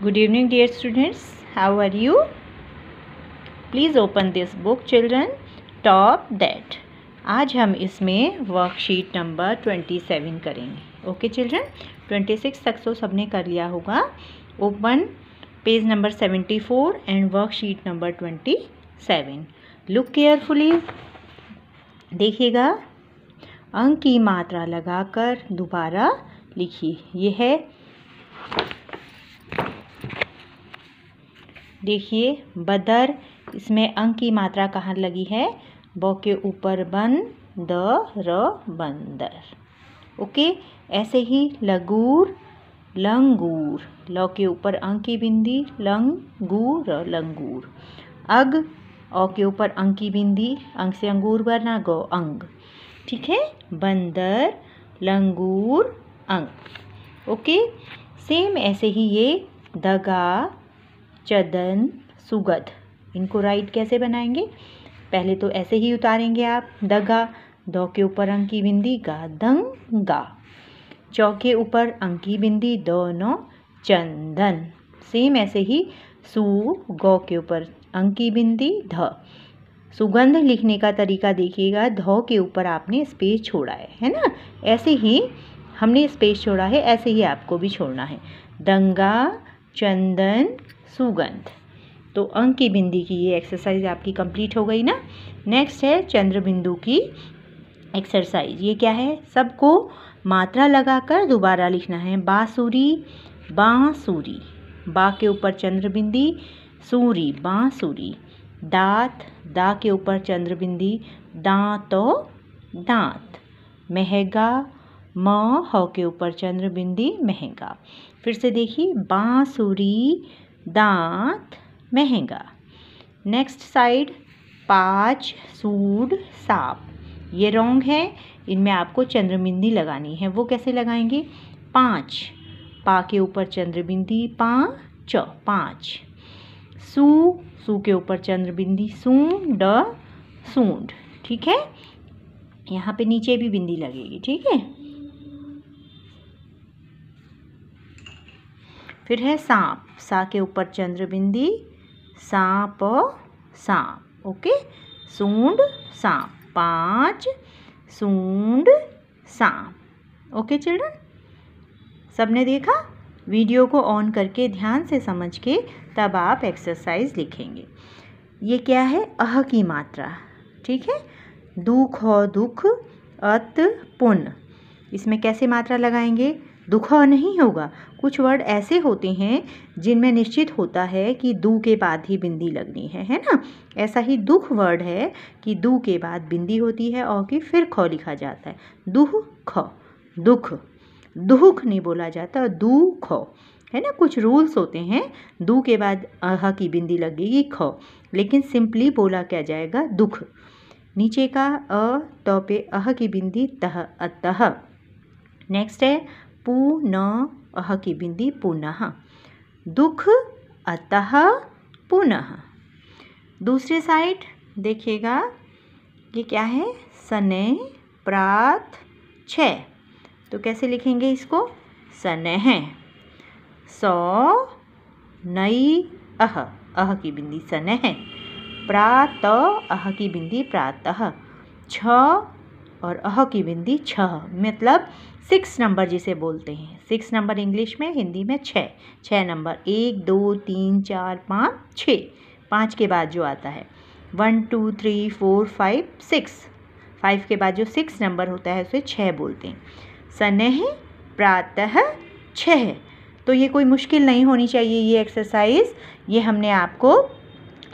Good evening, dear students. How are you? Please open this book, children. Top that. आज हम इसमें worksheet number twenty seven करेंगे okay children twenty six तक तो सबने कर लिया होगा open page number seventy four and worksheet number twenty seven look carefully देखिएगा अंक की मात्रा लगाकर दोबारा लिखिए ये है देखिए, बदर, इसमें अंक की मात्रा कहाँ लगी है? ब के ऊपर बन, द, र, बंदर। ओके, ऐसे ही लगूर, लंगूर। ल के ऊपर अंक की बिंदी, लंगूर लंगूर। अग औ के ऊपर अंक की बिंदी, अंक से अंगूर बना गो, अंग। ठीक है? बंदर, लंगूर अंक ओके, सेम ऐसे ही ये, दगा चदन, सुगध। इनको राइट कैसे बनाएँगे? पहले तो ऐसे ही उतारेंगे आप। दगा, दो के ऊपर अंक की बिंदी, गा, दंग, गा। चौ के ऊपर अंक की बिंदी दो नौ चंदन। सेम ऐसे ही सु, गौ के ऊपर अंक की बिंदी, ध। सुगंध लिखने का तरीका देखिएगा। ध के ऊपर आपने स्पेस छोड़ा है है ना? ऐसे ही हमने स्पेस छोड़ा है, ऐसे ही आपको भी छोड़ना है। दंगा, चंदन सुगंध। तो अंक की बिंदी की ये एक्सरसाइज आपकी कंप्लीट हो गई ना? नेक्स्ट है चंद्र बिंदु की एक्सरसाइज ये क्या है? सबको मात्रा लगाकर दोबारा लिखना है। बांसुरी बांसुरी। बा के ऊपर चंद्र बिंदी सूरी, बांसुरी। दांत, दा के ऊपर चंद्र बिंदी दांतो दांत। महगा, म, ह के ऊपर चंद्र बिंदी महँगा। फिर से देखिए, बांसुरी दांत महँगा। नेक्स्ट साइड पाँच सूड साप। ये रोंग है, इनमें आपको चंद्रबिंदी लगानी है। वो कैसे लगाएँगे? पाँच। पा के ऊपर चंद्रबिंदी, पा, च, पाँच। सू सू के ऊपर चंद्रबिंदी, सूंड सूंड। ठीक है? यहाँ पे नीचे भी बिंदी लगेगी, ठीक है? फिर है सांप। सा के ऊपर चंद्रबिंदी सांप सांप ओके? सूंड सांप पाँच, सूंड सांप ओके चिल्ड्रन? सबने देखा? वीडियो को ऑन करके ध्यान से समझ के तब आप एक्सरसाइज लिखेंगे। ये क्या है? अह की मात्रा। ठीक है? दुख हो दुख, अत पुन। इसमें कैसे मात्रा लगाएँगे? दुख नहीं होगा। कुछ वर्ड ऐसे होते हैं जिनमें निश्चित होता है कि दू के बाद ही बिंदी लगनी है है ना? ऐसा ही दुख वर्ड है कि दू के बाद बिंदी होती है और कि फिर ख लिखा जाता है। दुह, ख। दुख। दुख नहीं बोला जाता, दू, ख। है ना? कुछ रूल्स होते हैं, दू के बाद अह की बिंदी लगेगी ख। लेकिन सिंपली बोला क्या जाएगा? दुख। नीचे का अ तो पे अह की बिंदी तह, अतः। नेक्स्ट है पू अह की बिंदी पुनः। दुख, अतः पुनः। दूसरे साइड देखिएगा, ये क्या है? सने, प्रात, छ। तो कैसे लिखेंगे इसको? सनेह। सौ, नई, अह। अह की बिंदी सनेह। प्रात, अह की बिंदी प्रातः। छ और अह की बिंदी छह मतलब सिक्स नंबर जिसे बोलते हैं। सिक्स नंबर इंग्लिश में, हिंदी में छः छः नंबर एक, दो, तीन, चार, पाँच, छः। पाँच के बाद जो आता है one two three four five six five के बाद जो सिक्स नंबर होता है, उसे छः बोलते हैं। सनेह प्रातः छः। तो ये कोई मुश्किल नहीं होनी चाहिए ये एक्सरसाइज ये हमने आपको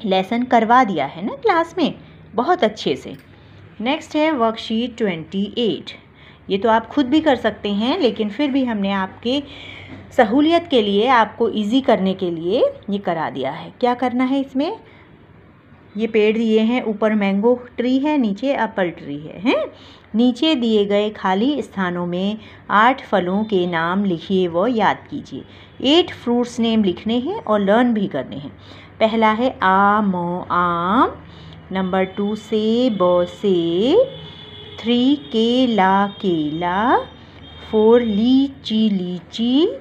लेसन करवा दिया है ना क्लास में, बहुत अच्छे से। नेक्स्ट है वर्कशीट ट्वेंटी एट ये तो आप खुद भी कर सकते हैं, लेकिन फिर भी हमने आपके सहूलियत के लिए, आपको इजी करने के लिए ये करा दिया है। क्या करना है इसमें? ये पेड़ दिए हैं, ऊपर मैंगो ट्री है, नीचे एप्पल ट्री है, हैं? नीचे दिए गए खाली स्थानों में आठ फलों के नाम लिखिए व याद कीजिए। एट फ्रूट्स नेम लिखने हैं और लर्न भी करने हैं। पहला है आम आम। नंबर टू से सेब से, थ्री केला केला फोर लीची लीची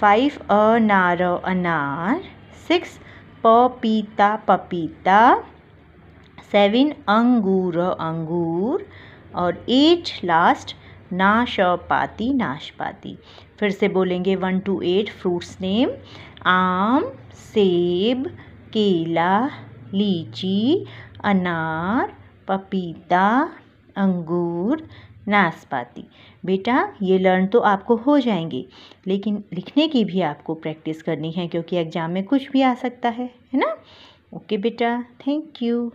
फाइव अनार अनार सिक्स पपीता पपीता सेवन अंगूर अंगूर, और एट लास्ट, नाशपाती नाशपाती। फिर से बोलेंगे one, two, eight, fruits name, आम, सेब, केला लीची, अनार, पपीता, अंगूर, नाशपाती। बेटा, ये लर्न तो आपको हो जाएँगे, लेकिन लिखने की भी आपको प्रैक्टिस करनी है, क्योंकि एग्ज़ाम में कुछ भी आ सकता है है ना? ओके बेटा थैंक यू